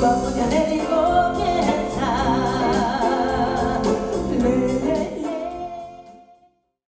Vamos de